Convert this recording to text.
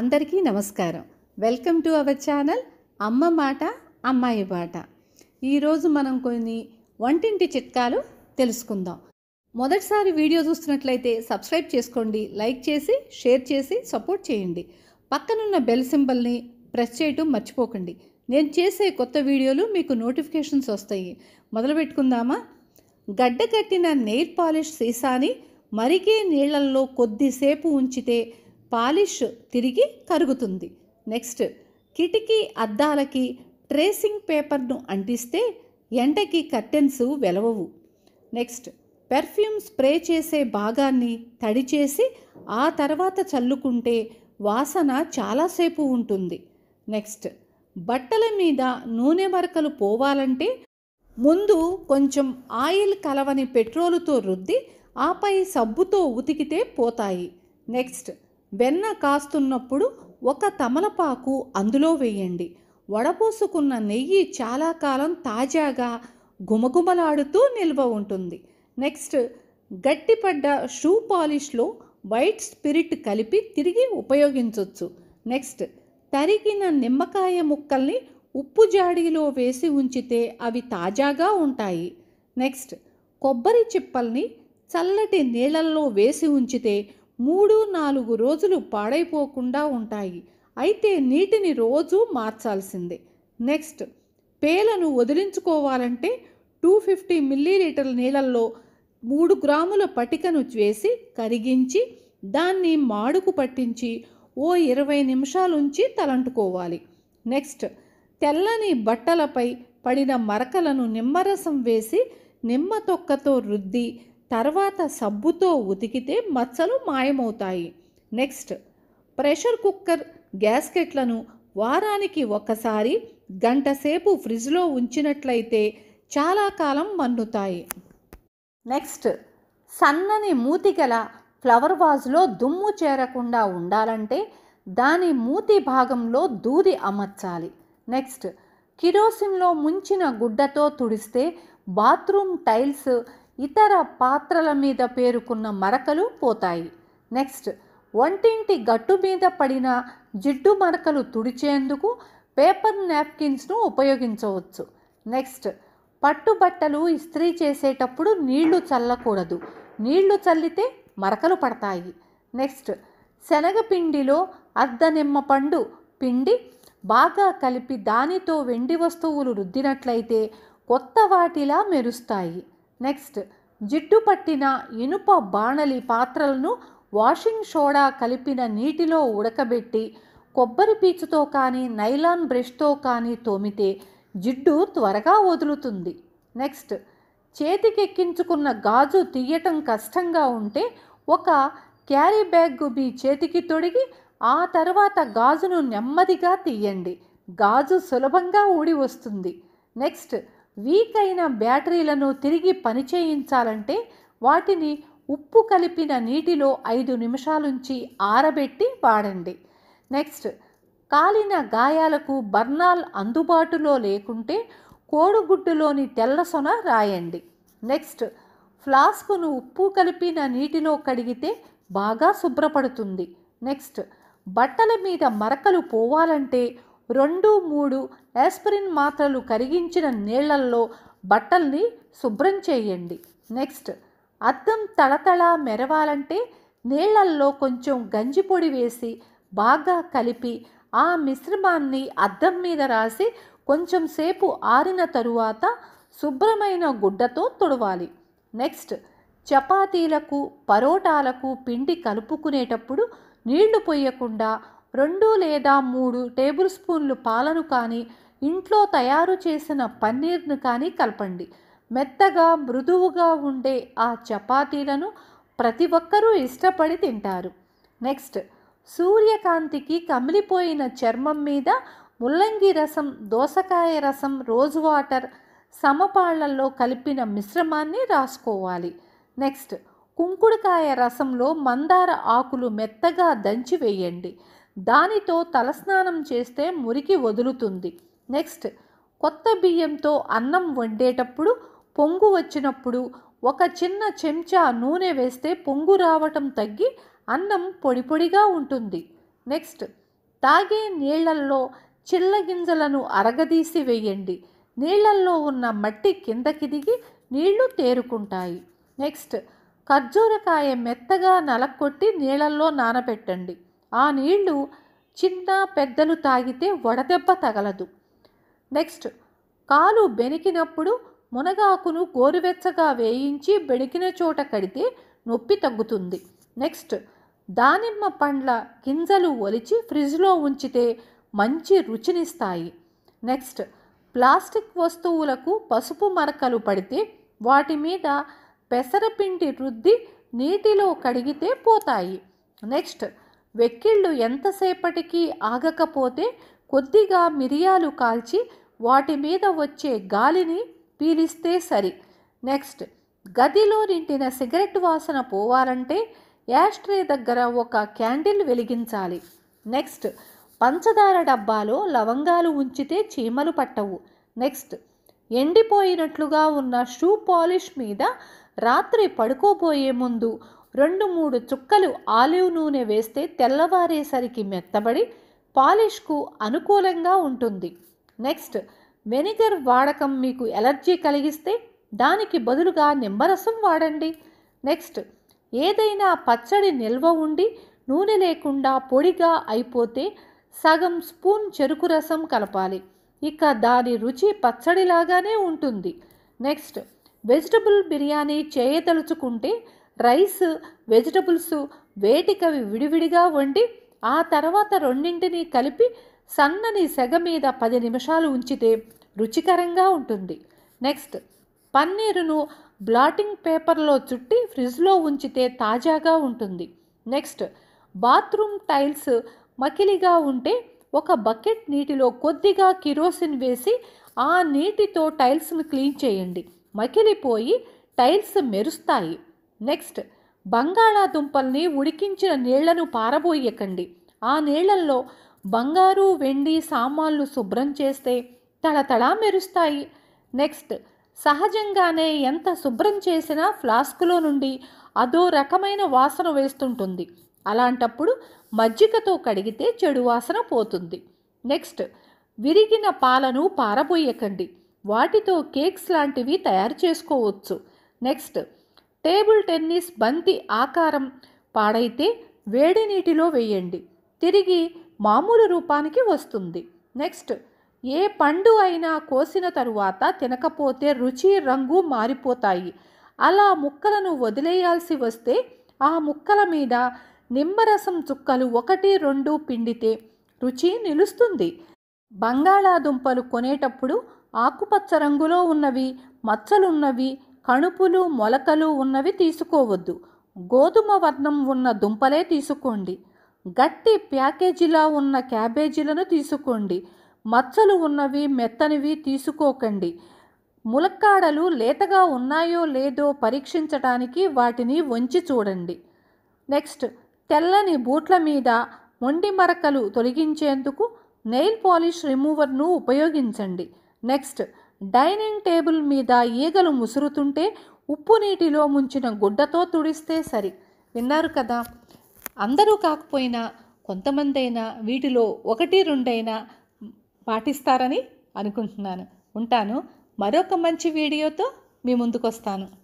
అందరికీ నమస్కారం. Welcome to our channel అమ్మ మాట అమ్మాయి బాట. ఈరోజు మనం కొన్ని వంటింటి చిట్కాలు తెలుసుకుందాం. మొదటిసారి వీడియో చూస్తున్నట్లయితే సబ్స్క్రైబ్ చేసుకోండి లైక్ చేసి షేర్ చేసి సపోర్ట్ చేయండి. పక్కనున్న బెల్ సింబల్ని ప్రెస్ చేయటం మర్చిపోకండి. నేను చేసే కొత్త వీడియోలు మీకు నోటిఫికేషన్స్ వస్తాయి. మొదలు పెట్టుకుందామా గడ్డకట్టిన నెయిల్ పాలిష్ సీసాని మరిగే నీళ్ళల్లో కొద్దిసేపు ఉంచితే పాలిష్ తిరిగి కరుగుతుంది. నెక్స్ట్ కిటికీ అద్దాలకి ట్రేసింగ్ పేపర్ను అంటిస్తే ఎండకి కర్టెన్స్ వెలవవు. నెక్స్ట్ పెర్ఫ్యూమ్ స్ప్రే చేసే భాగాన్ని తడి చేసి ఆ తర్వాత చల్లుకుంటే వాసన చాలాసేపు ఉంటుంది. నెక్స్ట్ బట్టల మీద నూనె మరకలు పోవాలంటే ముందు కొంచెం ఆయిల్ కలవని పెట్రోలుతో రుద్ది ఆపై సబ్బుతో ఉతికితే పోతాయి. నెక్స్ట్ వెన్న కాస్తున్నప్పుడు ఒక తమలపాకు అందులో వేయండి. వడపోసుకున్న నెయ్యి చాలా కాలం తాజాగా గుమగుమలాడుతూ నిల్వ ఉంటుంది. నెక్స్ట్ గట్టిపడ్డ షూ పాలిష్లో వైట్ స్పిరిట్ కలిపి తిరిగి ఉపయోగించవచ్చు నెక్స్ట్ తరిగిన నిమ్మకాయ ముక్కల్ని ఉప్పు జాడీలో వేసి ఉంచితే అవి తాజాగా ఉంటాయి. నెక్స్ట్ కొబ్బరి చిప్పల్ని చల్లటి నీళ్ళల్లో వేసి ఉంచితే మూడు నాలుగు రోజులు పాడైపోకుండా ఉంటాయి. అయితే నీటిని రోజు మార్చాల్సిందే. నెక్స్ట్ పేలను వదిలించుకోవాలంటే టూ ఫిఫ్టీ మిల్లీలీటర్ నీళ్ళల్లో మూడు గ్రాముల పటికను వేసి కరిగించి దాన్ని మాడుకు పట్టించి ఓ ఇరవై నిమిషాలుంచి తలంటుకోవాలి. నెక్స్ట్ తెల్లని బట్టలపై పడిన మరకలను నిమ్మరసం వేసి నిమ్మ తొక్కతో రుద్ది తర్వాత సబ్బుతో ఉతికితే మచ్చలు మాయమవుతాయి. నెక్స్ట్ ప్రెషర్ కుక్కర్ గ్యాస్కెట్లను వారానికి ఒకసారి గంట సేపు ఫ్రిడ్జ్లో ఉంచినట్లయితే చాలా కాలం మన్నుతాయి. నెక్స్ట్ సన్నని మూతి గల ఫ్లవర్ వాజ్లో దుమ్ము చేరకుండా ఉండాలంటే దాని మూతి భాగంలో దూది అమర్చాలి. నెక్స్ట్ కిరోసిన్లో ముంచిన గుడ్డతో తుడిస్తే బాత్రూమ్ టైల్స్ ఇతర పాత్రల మీద పేరుకున్న మరకలు పోతాయి. నెక్స్ట్ వంటింటి గట్టు మీద పడిన జిడ్డు మరకలు తుడిచేందుకు పేపర్ నాప్కిన్స్ను ఉపయోగించవచ్చు. నెక్స్ట్ పట్టుబట్టలు ఇస్త్రీ చేసేటప్పుడు నీళ్ళు చల్లకూడదు. నీళ్ళు చల్లితే మరకలు పడతాయి. నెక్స్ట్ శనగపిండిలో అర్ధ నిమ్మ పండు పిండి బాగా కలిపి దానితో వెండి వస్తువులు రుద్దినట్లయితే కొత్త వాటిలా మెరుస్తాయి. నెక్స్ట్ జిడ్డు పట్టిన ఇనుప బాణలి పాత్రలను వాషింగ్ సోడా కలిపిన నీటిలో ఉడకబెట్టి కొబ్బరి పీచుతో కానీ నైలాన్ బ్రష్తో కానీ తోమితే జిడ్డు త్వరగా వదులుతుంది. నెక్స్ట్ చేతికెక్కించుకున్న గాజు తీయటం కష్టంగా ఉంటే ఒక క్యారీ బ్యాగ్ మీ చేతికి తొడిగి ఆ తర్వాత గాజును నెమ్మదిగా తీయండి. గాజు సులభంగా ఊడి వస్తుంది. నెక్స్ట్ వీక్ అయిన బ్యాటరీలను తిరిగి పనిచేయించాలంటే వాటిని ఉప్పు కలిపిన నీటిలో ఐదు నిమిషాలుంచి ఆరబెట్టి వాడండి. నెక్స్ట్ కాలిన గాయాలకు బర్నాల్ అందుబాటులో లేకుంటే కోడిగుడ్డులోని తెల్లసొన రాయండి. నెక్స్ట్ ఫ్లాస్కును ఉప్పు కలిపిన నీటిలో కడిగితే బాగా శుభ్రపడుతుంది. నెక్స్ట్ బట్టల మీద మరకలు పోవాలంటే రెండు మూడు యాస్పిరిన్ మాత్రలు కరిగించిన నీళ్ళల్లో బట్టల్ని శుభ్రం చేయండి. నెక్స్ట్ అద్దం తళతళ మెరవాలంటే నీళ్ళల్లో కొంచెం గంజిపొడి వేసి బాగా కలిపి ఆ మిశ్రమాన్ని అద్దం మీద రాసి కొంచెం సేపు ఆరిన తరువాత శుభ్రమైన గుడ్డతో తుడవాలి. నెక్స్ట్ చపాతీలకు పరోటాలకు పిండి కలుపుకునేటప్పుడు నీళ్ళు పోయకుండా రెండు లేదా మూడు టేబుల్ స్పూన్లు పాలను కానీ ఇంట్లో తయారు చేసిన పన్నీర్ను కానీ కలపండి. మెత్తగా మృదువుగా ఉండే ఆ చపాతీలను ప్రతి ఒక్కరూ ఇష్టపడి తింటారు. నెక్స్ట్ సూర్యకాంతికి కమిలిపోయిన చర్మం మీద ముల్లంగి రసం దోసకాయ రసం రోజ్ వాటర్ సమపాళ్ళలో కలిపిన మిశ్రమాన్ని రాసుకోవాలి. నెక్స్ట్ కుంకుడుకాయ రసంలో మందార ఆకులు మెత్తగా దంచి వేయండి. దానితో తలస్నానం చేస్తే మురికి వదులుతుంది. నెక్స్ట్ కొత్త బియ్యంతో అన్నం వండేటప్పుడు పొంగు వచ్చినప్పుడు ఒక చిన్న చెంచా నూనె వేస్తే పొంగు రావటం తగ్గి అన్నం పొడి పొడిగా ఉంటుంది. నెక్స్ట్ తాగే నీళ్ళల్లో చిల్ల గింజలను అరగదీసి వేయండి. నీళ్ళల్లో ఉన్న మట్టి కిందకి దిగి నీళ్ళు తేరుకుంటాయి. నెక్స్ట్ ఖర్జూరకాయ మెత్తగా నలక్కొట్టి నీళ్ళల్లో నానబెట్టండి. ఆ నీళ్ళు చిన్న పెద్దలు తాగితే వడదెబ్బ తగలదు. నెక్స్ట్ కాలు బెనికినప్పుడు మునగాకును గోరువెచ్చగా వేయించి బెడికిన చోట కడితే నొప్పి తగ్గుతుంది. నెక్స్ట్ దానిమ్మ పండ్ల గింజలు ఒలిచి ఫ్రిడ్జ్లో ఉంచితే మంచి రుచినిస్తాయి. నెక్స్ట్ ప్లాస్టిక్ వస్తువులకు పసుపు మరకలు పడితే వాటి మీద పెసరపిండి రుద్ది నీటిలో కడిగితే పోతాయి. నెక్స్ట్ వెక్కిళ్ళు ఎంతసేపటికి ఆగకపోతే కొద్దిగా మిరియాలు కాల్చి వాటి మీద వచ్చే గాలిని పీలిస్తే సరి. నెక్స్ట్ గదిలో నిండిన సిగరెట్ వాసన పోవాలంటే యాష్ట్రే దగ్గర ఒక క్యాండిల్ వెలిగించాలి. నెక్స్ట్ పంచదార డబ్బాలో లవంగాలు ఉంచితే చీమలు పట్టవు. నెక్స్ట్ ఎండిపోయినట్లుగా ఉన్న షూ పాలిష్ మీద రాత్రి పడుకోబోయే ముందు రెండు మూడు చుక్కలు ఆలివ్ నూనె వేస్తే తెల్లవారేసరికి మెత్తబడి పాలిష్కు అనుకూలంగా ఉంటుంది. నెక్స్ట్ వెనిగర్ వాడకం మీకు ఎలర్జీ కలిగిస్తే దానికి బదులుగా నిమ్మరసం వాడండి. నెక్స్ట్ ఏదైనా పచ్చడి నిల్వ ఉండి నూనె లేకుండా పొడిగా అయిపోతే సగం స్పూన్ చెరుకు రసం కలపాలి. ఇక దాని రుచి పచ్చడిలాగానే ఉంటుంది. నెక్స్ట్ వెజిటబుల్ బిర్యానీ చేయదలుచుకుంటే రైస్ వెజిటబుల్స్ వేటికవి విడివిడిగా వండి ఆ తర్వాత రెండింటిని కలిపి సన్నని సెగ మీద పది నిమిషాలు ఉంచితే రుచికరంగా ఉంటుంది. నెక్స్ట్ పన్నీరును బ్లాటింగ్ పేపర్లో చుట్టి ఫ్రిడ్జ్లో ఉంచితే తాజాగా ఉంటుంది. నెక్స్ట్ బాత్రూమ్ టైల్స్ మకిలిగా ఉంటే ఒక బకెట్ నీటిలో కొద్దిగా కిరోసిన్ వేసి ఆ నీటితో టైల్స్ను క్లీన్ చేయండి. మకిలిపోయి టైల్స్ మెరుస్తాయి. నెక్స్ట్ బంగాళాదుంపల్ని ఉడికించిన నీళ్ళను పారబోయకండి. ఆ నీళ్ళలో బంగారు వెండి సామాన్లు శుభ్రం చేస్తే తళతళా మెరుస్తాయి. నెక్స్ట్ సహజంగానే ఎంత శుభ్రం చేసినా ఫ్లాస్కులో నుండి అదో రకమైన వాసన వేస్తుంటుంది. అలాంటప్పుడు మజ్జిగతో కడిగితే చెడు వాసన పోతుంది. నెక్స్ట్ విరిగిన పాలను పారబోయకండి. వాటితో కేక్స్ లాంటివి తయారు చేసుకోవచ్చు. నెక్స్ట్ టేబుల్ టెన్నిస్ బంతి ఆకారం పాడైతే వేడి నీటిలో వేయండి. తిరిగి మామూలు రూపానికి వస్తుంది. నెక్స్ట్ ఏ పండు అయినా కోసిన తరువాత తినకపోతే రుచి రంగు మారిపోతాయి. అలా ముక్కలను వదిలేయాల్సి వస్తే ఆ ముక్కల మీద నిమ్మరసం చుక్కలు ఒకటి రెండు పిండితే రుచి నిలుస్తుంది. బంగాళాదుంపలు కొనేటప్పుడు ఆకుపచ్చ రంగులో ఉన్నవి మచ్చలున్నవి కణుపులు మొలకలు ఉన్నవి తీసుకోవద్దు. గోధుమ వర్ణం ఉన్న దుంపలే తీసుకోండి. గట్టి ప్యాకేజీలా ఉన్న క్యాబేజీలను తీసుకోండి. మచ్చలు ఉన్నవి మెత్తనివి తీసుకోకండి. ములక్కాడలు లేతగా ఉన్నాయో లేదో పరీక్షించడానికి వాటిని వంచి చూడండి. నెక్స్ట్ తెల్లని బూట్ల మీద మొండి మరకలు తొలగించేందుకు నెయిల్ పాలిష్ రిమూవర్ను ఉపయోగించండి. నెక్స్ట్ డైనింగ్ టేబుల్ మీద ఈగలు ముసురుతుంటే ఉప్పు నీటిలో ముంచిన గుడ్డతో తుడిస్తే సరి. విన్నారు కదా? అందరూ కాకపోయినా కొంతమందైనా వీటిలో ఒకటి రెండైనా పాటిస్తారని అనుకుంటున్నాను. ఉంటాను. మరొక మంచి వీడియోతో మీ ముందుకొస్తాను.